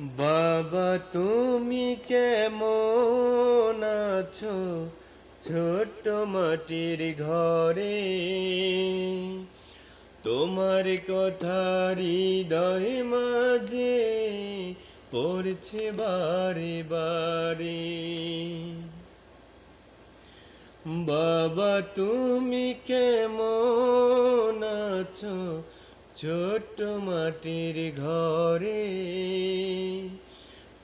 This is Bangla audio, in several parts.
বাবা, তুমি কেমন আছো? ছোট্ট মাটির ঘরে। তোমার কথা হৃদয় মাঝে পড়ছে বারে বারে। বাবা, তুমি কেমন আছো? ছোট্ট মাটির ঘরে,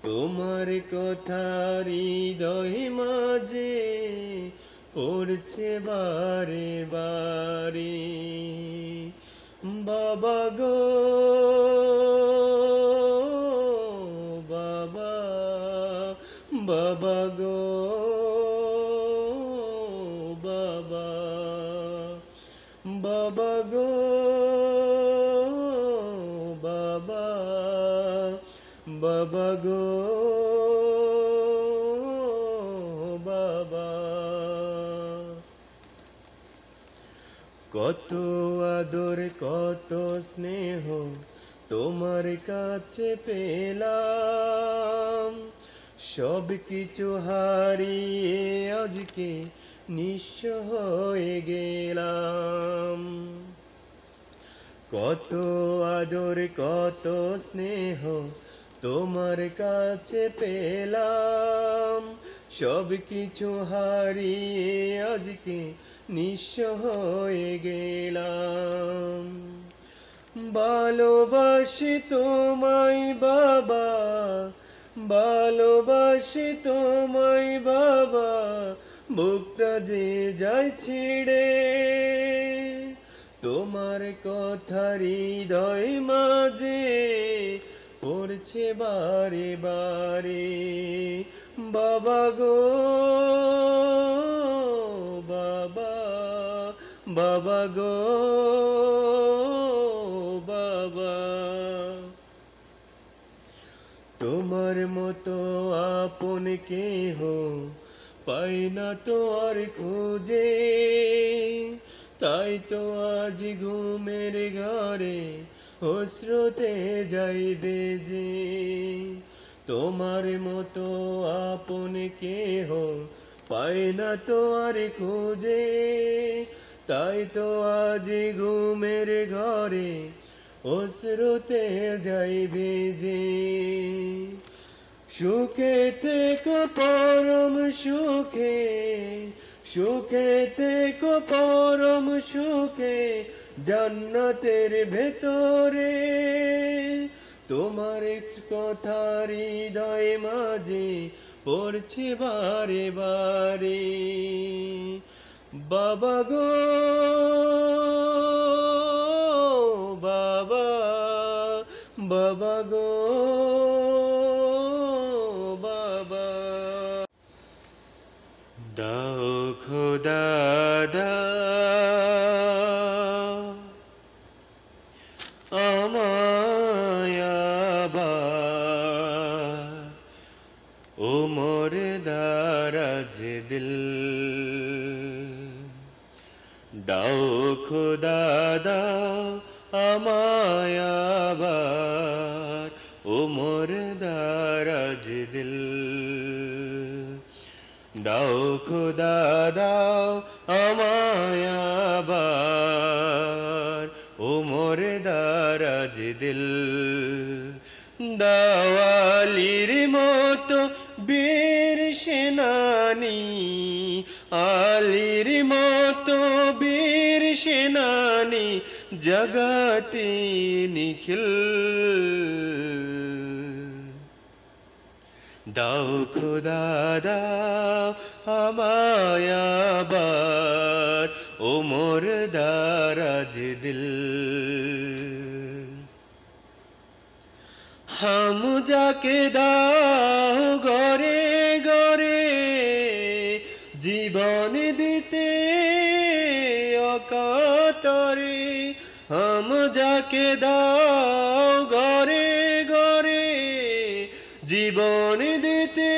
তোমার কথা হৃদয় মাঝে পড়ছে বারে বারে। বাবা গো, বাবা বাবা গো, বাবা বাবা গো। বাবা গো, বাবা। কত আদর, কত স্নেহ তোমার কাছে পেলাম। সব কিছু হারিয়ে আজকে নিঃস্ব হয়ে গেলাম। কত আদর, কত স্নেহ তোমার কাছে পেলাম। সব কিছু হারিয়ে আজকে নিঃস্ব হয়ে গেলাম। ভালোবাসি তোমায় বাবা, ভালোবাসি তোমায় বাবা বুকটা যে যায় ছিড়ে। তোমার কথা হৃদয় মাঝে পড়ছে বারে বারে। বাবা গো, বাবা বাবা গো, বাবা। তোমার মতো আপন কেহ পাই না তো আর খোঁজে। তাই তো আজ ঘুমের ঘরে অশ্রুতে যাইবে যে তোমার মতো আপন কেহ পাই না তো আর খোঁজে। তাই তো আজ ঘুমের ঘরে অশ্রুতে যাইবে যে সুখে থেকে পরম সুখে সুখে থেকে পরম সুখে জান্নাতের ভেতরে তোমার কথা হৃদয় মাঝে পড়ছে বারে বারে। বাবা গো, বাবা বাবা গো, বাবা। দাও খোদা ও মোর দারাজ দিল। দাও খোদা, দাও আমায় আবার। ও মোর দারাজ দিল। দাও খোদা, দাও আমায় আবার। ও মোর দারাজ দিল। দাওয়ালির মতো বীর সেনানি, আলির মতো বীর সেনানি, জগতে নিখিল। দাও খোদা, দাও আমায় আবার ও মোর দারাজ দিল। হাম যাকে দাও গরে গরে, জীবন দিতে অকাতরে। হাম যাকে দাও গরে গরে, জীবন দিতে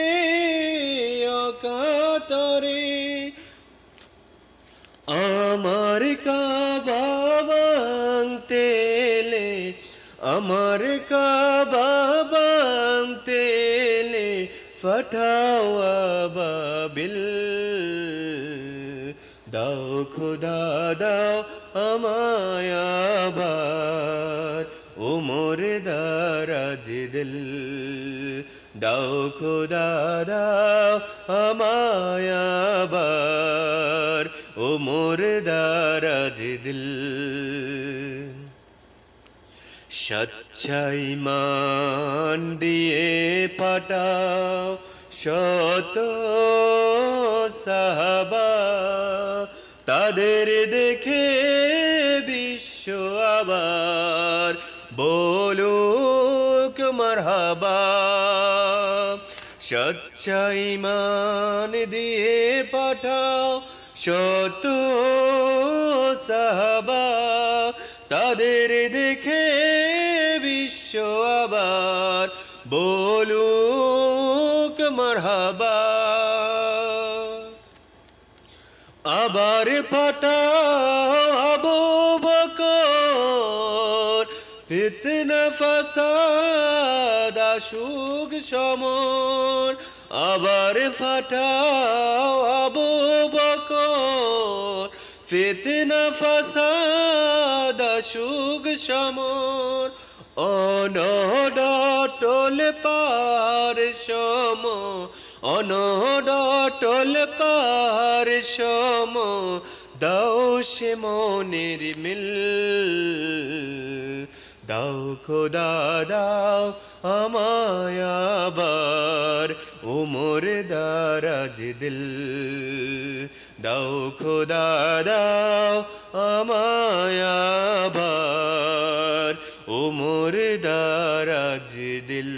অকাতরে। আমার কাবা আমার কাবা ফাটাও আবাবিল। দাও খুদা, দাও আমায় আবার উমর দারাজ দিল দাও খুদা, দাও আমায় আবার উমর দারাজ দিল সচ্ছাই মান দিয়ে পাঠাও শত সাহাবা। তাদের দেখে বিশ্ব আবার বলুক মারহাবা। সচ্ছাই মান দিয়ে পাঠাও শত সাহাবা। তাদের দেখে বিশ্ব আবার, বলুক মারহাবা। আবার পাঠাও আবু বকর, ফিতনা ফাসাদ আশুক সমর। আবার ফাটাও আবু বকর, ফিতনা ফাসাদ আশুক সমর। অনডটল পার সম অনডটল পার সম, দাও সে মনের মিল। দাও খোদা, দাও আমায় আবার উমর দারাজ দিল। দাও খোদা, দাও আমায় আবার উমর দারাজ দিল